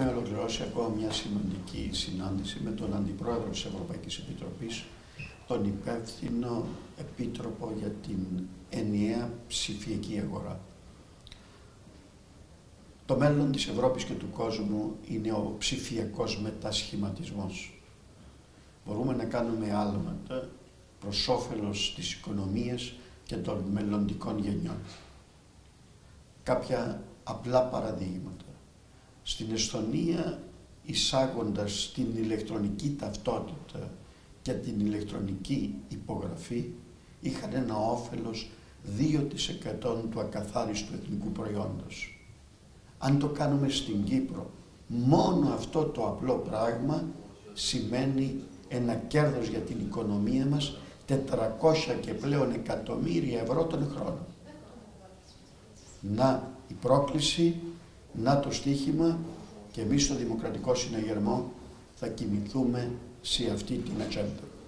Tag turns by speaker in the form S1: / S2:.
S1: έχουμε ολοκληρώσει ακόμα μια σημαντική συνάντηση με τον Αντιπρόεδρο της Ευρωπαϊκής Επιτροπής, τον υπεύθυνο Επίτροπο για την ενιαία ψηφιακή αγορά. Το μέλλον της Ευρώπης και του κόσμου είναι ο ψηφιακός μετασχηματισμός. Μπορούμε να κάνουμε άλματα προς όφελος της οικονομίας και των μελλοντικών γενιών. Κάποια απλά παραδείγματα. Στην Εσθονία εισάγοντας την ηλεκτρονική ταυτότητα και την ηλεκτρονική υπογραφή είχαν ένα όφελος 2% του ακαθάριστου εθνικού προϊόντος. Αν το κάνουμε στην Κύπρο, μόνο αυτό το απλό πράγμα σημαίνει ένα κέρδος για την οικονομία μας 400 και πλέον εκατομμύρια ευρώ τον χρόνο. Να η πρόκληση, να το στίχημα και εμείς στο Δημοκρατικό Συναγερμό θα κινηθούμε σε αυτή την ατζέντα.